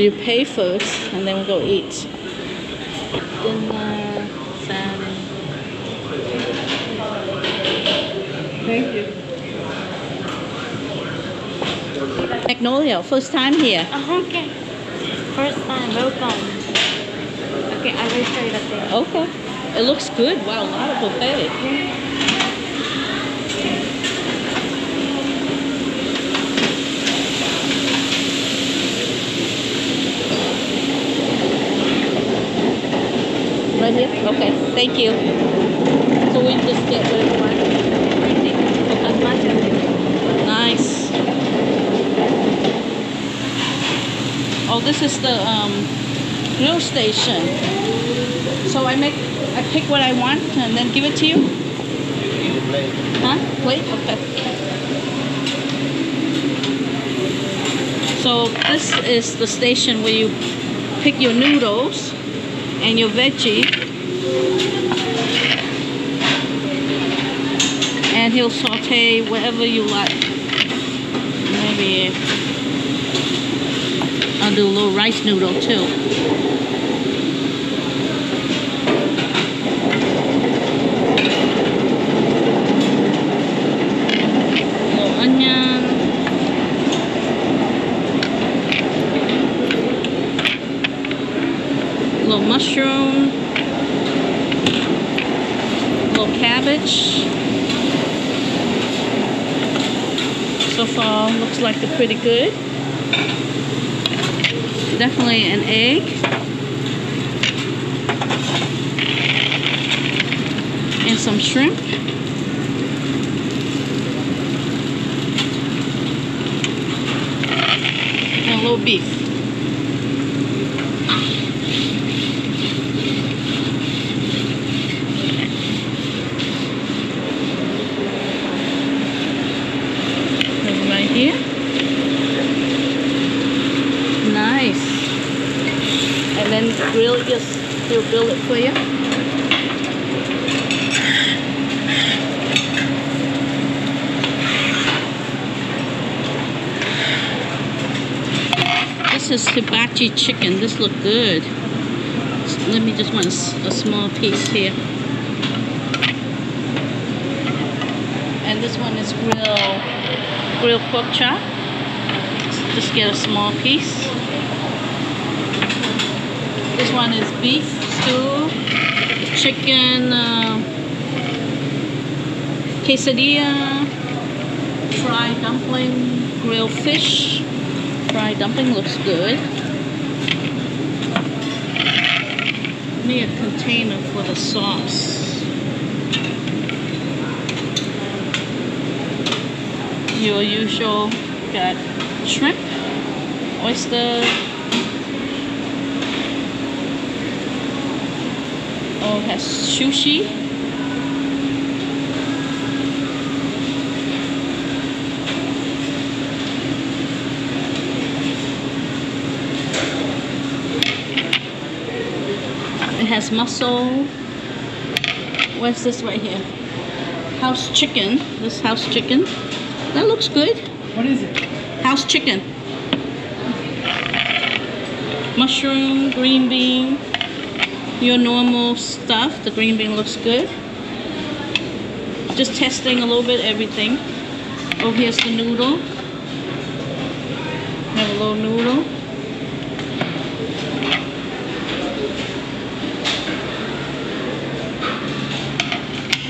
So you pay first and then we go eat. Dinner, salad. Thank you. Magnolia, first time here. Oh, okay. First time, welcome. Okay, I will show you the thing. Okay. It looks good. Wow, a lot of buffet. Right here? Okay, thank you. So we just get what we want. Nice. Oh, this is the um, grill station. So I make, I pick what I want and then give it to you? Huh? Wait, okay. So this is the station where you pick your noodles and your veggie. And he'll saute whatever you like. Maybe I'll do a little rice noodle too. little onion. Little mushroom. A little cabbage. So far, looks like they're pretty good. Definitely an egg. And some shrimp. And a little beef. Put 'em right here. Nice. And then grill it, just he'll it for you. This is hibachi chicken. This look good. Let me just want a small piece here. And this one is grill, grill pork chop. Just get a small piece. This one is beef chicken, uh, quesadilla, fried dumpling, grilled fish. Fried dumpling looks good. Need a container for the sauce. Your usual got shrimp, oyster, it has sushi. It has mussel. What's this right here? House chicken. This house chicken. That looks good. What is it? House chicken. Mushroom, green bean. Your normal stuff. The green bean looks good. Just testing a little bit everything. Oh, here's the noodle. Have a little noodle.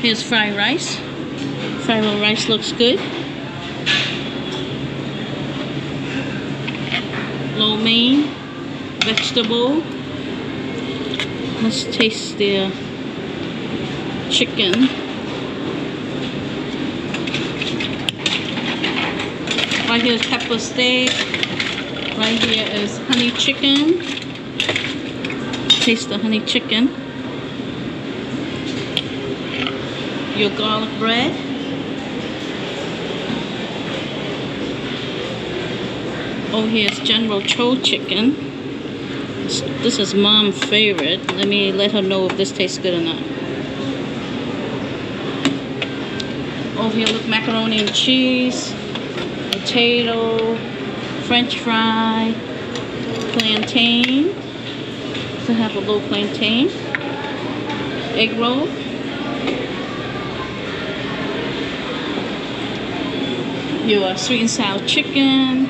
Here's fried rice. Fried rice looks good. lo mein, vegetable. Let's taste the chicken. Right here is pepper steak. Right here is honey chicken. Taste the honey chicken. Your garlic bread. Oh, here's General Tso chicken. This, is mom's favorite. Let me let her know if this tastes good or not. Oh, here look macaroni and cheese, potato, French fry, plantain. So have a little plantain. Egg roll. Your sweet and sour chicken.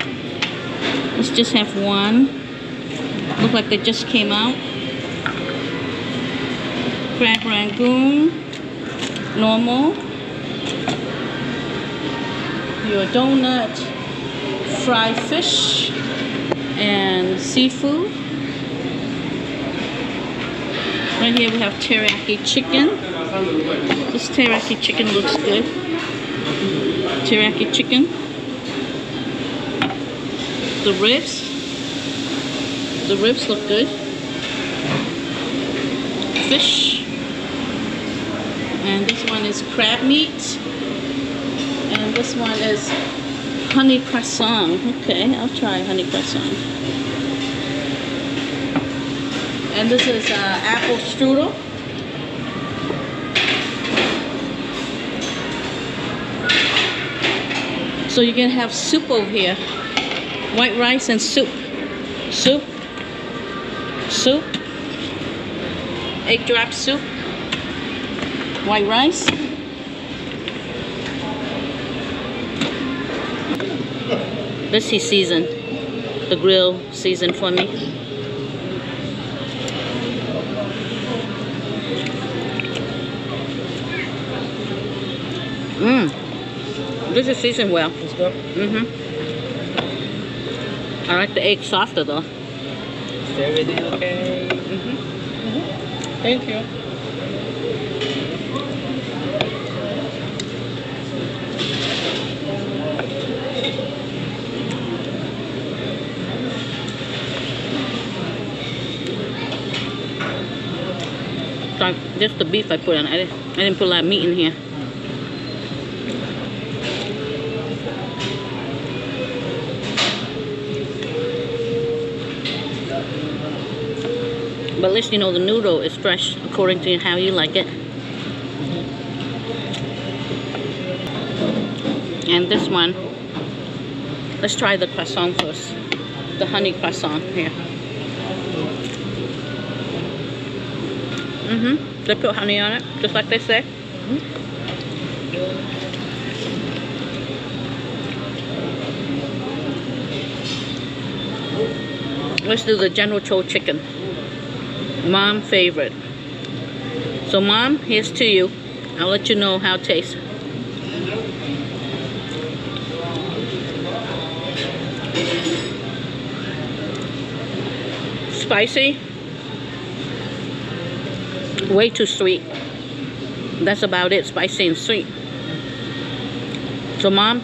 Let's just have one. Look like they just came out. Crab rangoon. Normal. Your donut. Fried fish. And seafood. Right here we have teriyaki chicken. This teriyaki chicken looks good. Teriyaki chicken. The ribs. The ribs look good. Fish. And this one is crab meat. And this one is honey croissant. Okay, I'll try honey croissant. And this is uh, apple strudel. So you can have soup over here. White rice and soup. Soup. Soup. Egg drop soup. White rice. This he seasoned. The grill seasoned for me. Mmm. This is seasoned well. Mm-hmm. I like the egg softer though. Is everything okay? Mm-hmm. Thank you. So just the beef I put on. I didn't, I didn't put a lot of meat in here. But at least you know the noodle is fresh according to how you like it. And this one, let's try the croissant first. The honey croissant here. Mm-hmm. They put honey on it, just like they say. Let's do the General Tso chicken. Mom favorite. So mom, here's to you. I'll let you know how it tastes. Spicy. Way too sweet. That's about it, spicy and sweet. So mom,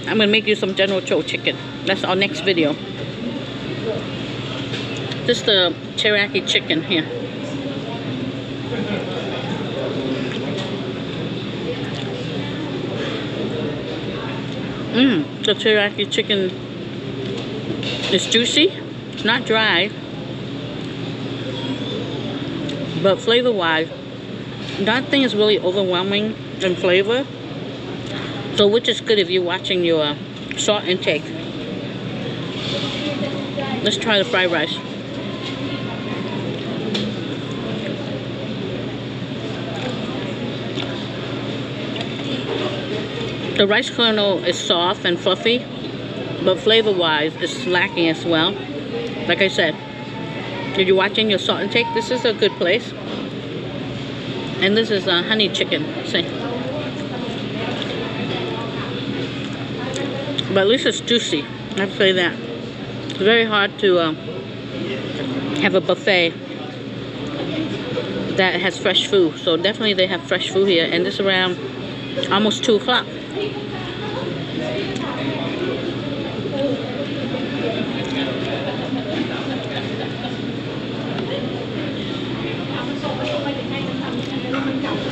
I'm gonna make you some General Tso chicken. That's our next video. This is the teriyaki chicken here. Mmm, the teriyaki chicken is juicy. It's not dry. But flavor wise, nothing is really overwhelming in flavor. So which is good if you're watching your salt intake. Let's try the fried rice. The rice kernel is soft and fluffy, but flavor-wise, it's lacking as well. Like I said, if you're watching your salt intake, this is a good place. And this is a honey chicken. See? But at least it's juicy. I have to say that. It's very hard to uh, have a buffet that has fresh food. So definitely they have fresh food here. And it's around almost 2 o'clock.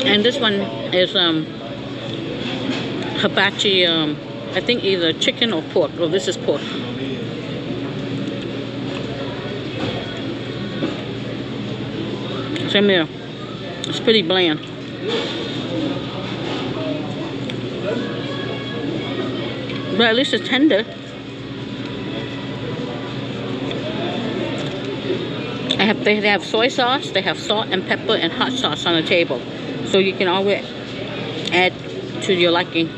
And this one is um, hibachi, um, I think either chicken or pork. Oh, this is pork. Same here. It's pretty bland. But at least it's tender. They have soy sauce, they have salt and pepper and hot sauce on the table. So you can always add to your liking.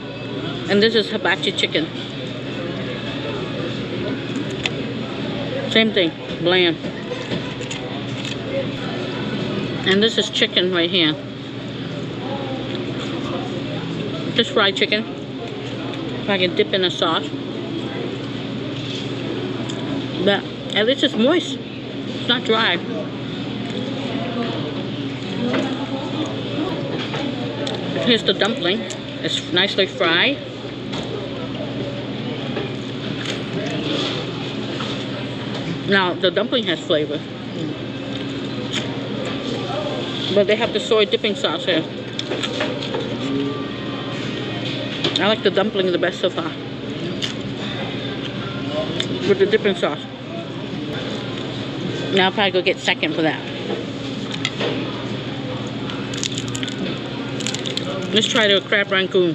And this is hibachi chicken. Same thing, bland. And this is chicken right here. Just fried chicken. If I can dip in a sauce. But at least it's moist. It's not dry. Here's the dumpling. It's nicely fried. Now, the dumpling has flavor. But they have the soy dipping sauce here. I like the dumpling the best so far. With the dipping sauce. Now I'll probably go get second for that. Let's try the crab rangoon.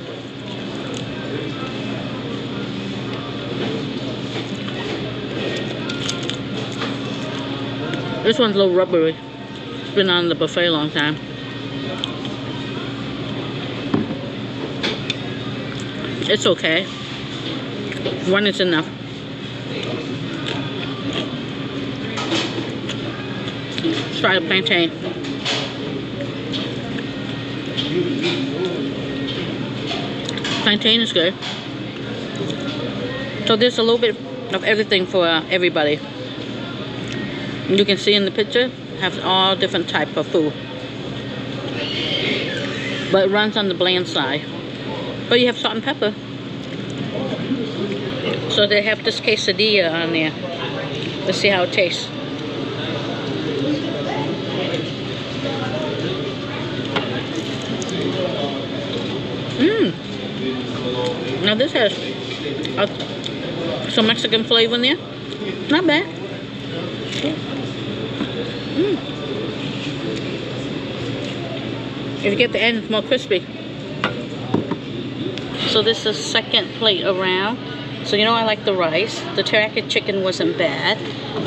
This one's a little rubbery. It's been on the buffet a long time. It's okay. One is enough. Let's try the plantain. Plantain is good. So there's a little bit of everything for uh, everybody. You can see in the picture, have all different type of food. But it runs on the bland side. But you have salt and pepper. So they have this quesadilla on there. Let's see how it tastes. Mmm. Now this has uh, some Mexican flavor in there. Not bad. Mm. If you get the end, it's more crispy. So this is second plate around. So you know I like the rice. The teriyaki chicken wasn't bad.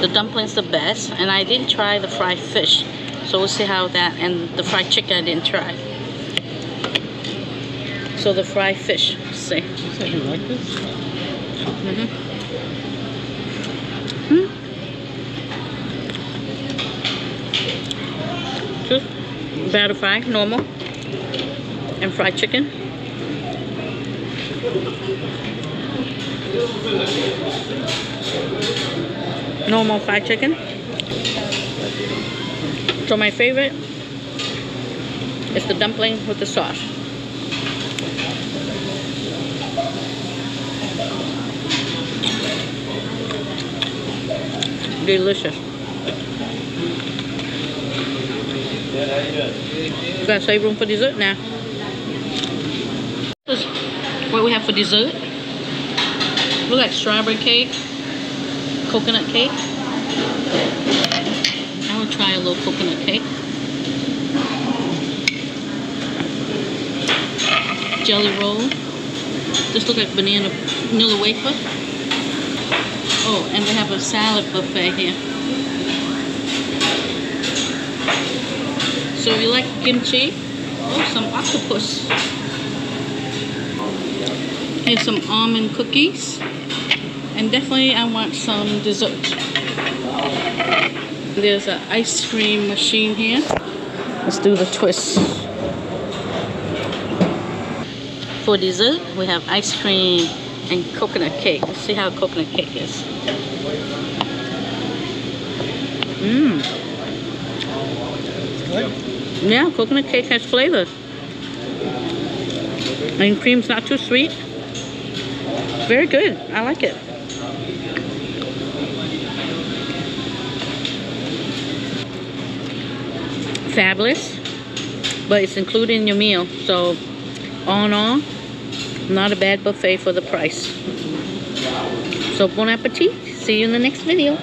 The dumplings the best. And I didn't try the fried fish. So we'll see how that, and the fried chicken I didn't try. So the fried fish, let's see. Said you like this? Mm-hmm. Hmm. Just batter fry, normal. And fried chicken. Normal fried chicken. So my favorite is the dumpling with the sauce. Delicious. Gotta save room for dessert now. What we have for dessert. Look like strawberry cake, coconut cake. I will try a little coconut cake. Jelly roll. This look like banana vanilla wafer. Oh, and they have a salad buffet here. So if you like kimchi, oh, some octopus. Here's some almond cookies. And definitely I want some dessert. There's an ice cream machine here. Let's do the twist. For dessert, we have ice cream and coconut cake. Let's see how coconut cake is. Mmm. Yeah, coconut cake has flavor. And cream's not too sweet. Very good. I like it. Fabulous. But it's included in your meal. So, all in all, not a bad buffet for the price. So, bon appetit. See you in the next video.